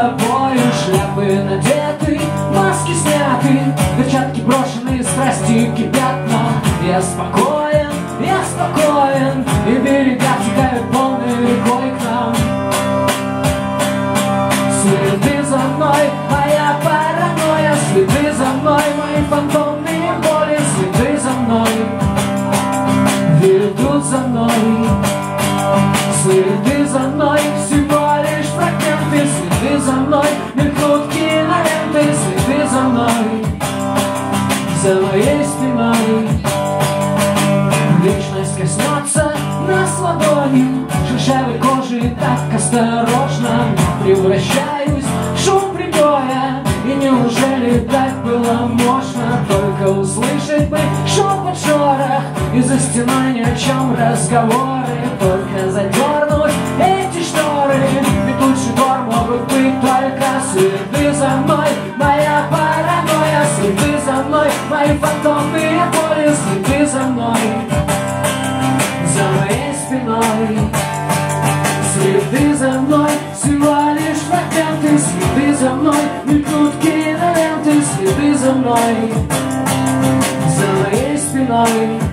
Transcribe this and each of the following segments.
тобою Шляпы надеты, маски сняты Перчатки брошены, страсти кипят Но я спокоен, я спокоен И берега текают полной рекой к нам. Следы за мной, моя паранойя Следы за мной, мои фантомные боли Следы за мной, ведут за мной моей спиной Вечность коснется нас ладони Шершавой кожи так осторожно Превращаюсь в шум прибоя. И неужели так было можно Только услышать бы шепот шорох? И за стеной ни о чем разговоры Только задернуть эти шторы. Лучше гор могут быть только следы за мной. Моя Мои фантомные боли, следы за мной. За моей спиной. Следы за мной, всего лишь фрагменты Следы за мной, мелькнут киноленты Следы за мной, за моей спиной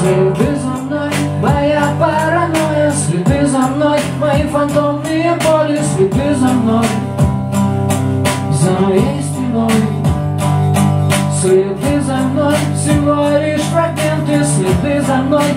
Следы за мной, моя паранойя. Следы за мной, мои фантомные боли. Следы за мной, за моей спиной. Следы за мной, всего лишь фрагменты. Следы за мной,